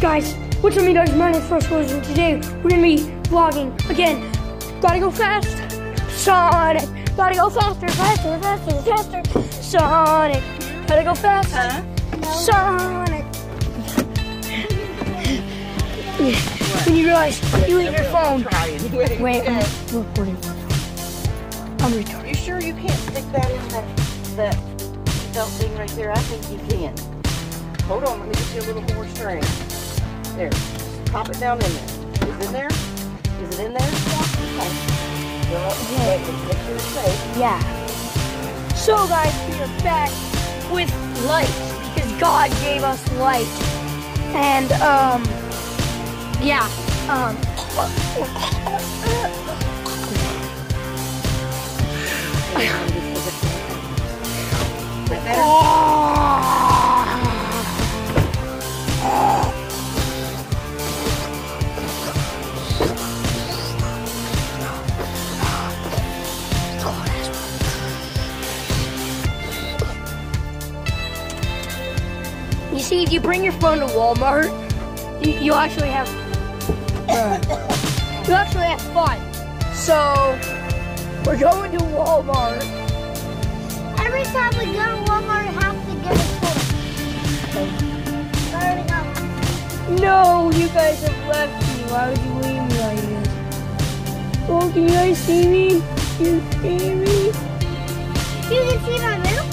Guys, what's up, me guys? My name is First Rose, and today we're gonna be vlogging again. Gotta go fast, Sonic. Gotta go faster, faster, faster, faster, Sonic. Gotta go fast, Huh? Sonic. When you realize you leave your phone. Wait, Wait, I'm recording. I'm retarded. You sure you can't stick that in that, that belt thing right there? I think you can. Hold on, let me get you a little more string. There. Pop it down in there. Is it in there? Is it in there? Okay. Yeah. wait, make sure it's safe. Yeah. So guys, we are back with light because God gave us light, and um, yeah, um. Right see, if you bring your phone to Walmart, you, you actually have uh, you actually have fun. So we're going to Walmart. Every time we go to Walmart, we have to get a toy. Already got one. No, you guys have left me. Why would you leave me like this? Oh, can you guys see me? You see me? You can see my middle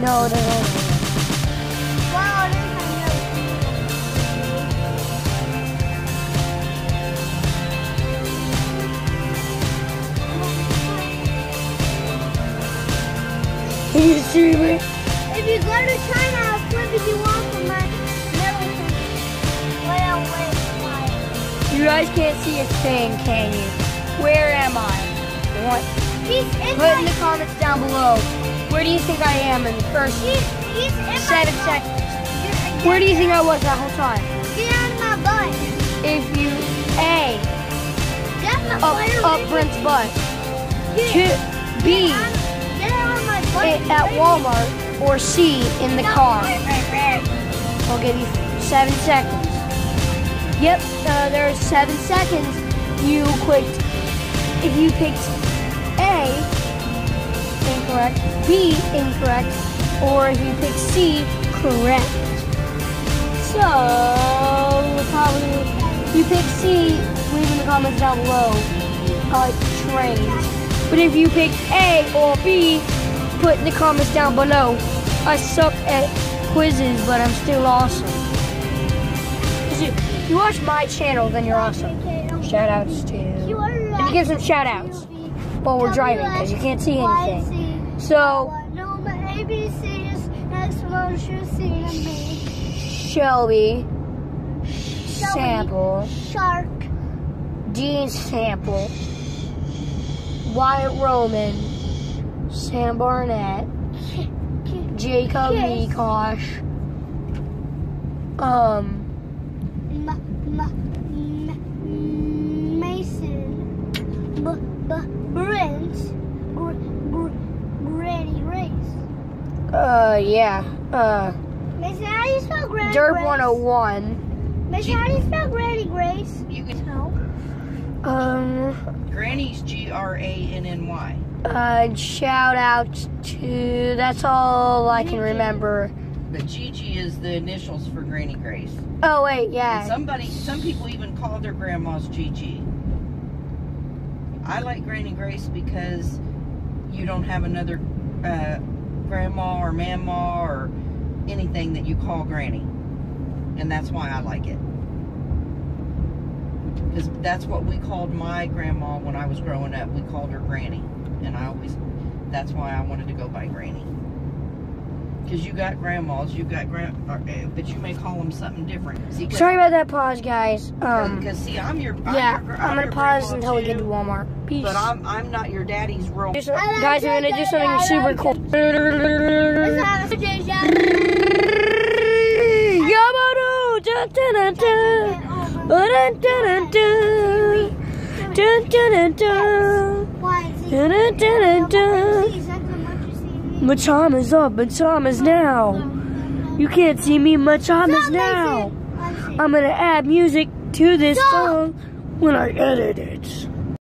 No, no, no. Wow, it is my middle finger. Can you see me? If you go to China, I'll flip if you want from my middle. Well, wait, wait. You guys can't see a thing, can you? Where am I? What? He's in Put in the comments down below. Where do you think I am in the first he's, he's in seven seconds? Where do you think I was that whole time? Get on my butt. If you A Get my up up Brent's butt, two B on, get on my butt. i- at Walmart, or C in the car. I'll give you seven seconds. Yep, uh, there's seven seconds. You clicked, if you picked A, incorrect, B, incorrect, or if you picked C, correct. So, probably, if you pick C, leave in the comments down below. I like trains. But if you pick A or B, put in the comments down below. I suck at quizzes, but I'm still awesome. If you watch my channel, then you're awesome. Shout outs to. You are give some shout outs while we're driving because you can't see anything. So, No, my ABC is next one should see me. Shelby, Sample, Shark. Dean Sample, Wyatt Roman, Sam Barnett, Jacob. Mikosh, um, Ma, ma, m- Mason. B, b, Brent. Gr, gr, Granny Grace. Uh, yeah, uh, Mason, how do you spell Granny Derb Grace? 101, Miss, how do you spell Granny Grace? You can. No. um, Granny's G R A N N Y. uh, shout out to, that's all I can remember. But Gigi is the initials for Granny Grace. Oh, wait, And yeah. somebody, some people even call their grandmas Gigi. I like Granny Grace because you don't have another uh, grandma or mamma or anything that you call Granny, and that's why I like it. Because that's what we called my grandma when I was growing up. We called her Granny, and I always, that's why I wanted to go by Granny. Because you got grandmas, you got grand, or, uh, but you may call them something different. See, 'cause- Sorry about that pause, guys. Um, because see, I'm your I'm yeah, your, I'm gonna pause grandma until we get to Walmart. Peace. But I'm I'm not your daddy's real. Do some- guys, I'm gonna do something super cool. Yabadoo, dun, dun, dun, dun. Dun, dun, dun, dun. Dun, dun, dun, dun. Why is he? Dun, dun, dun, dun, dun. He's like the monkey see me. My time is up, my time is now. You can't see me much on this Stop, now. I'm gonna add music to this Stop. song when I edit it.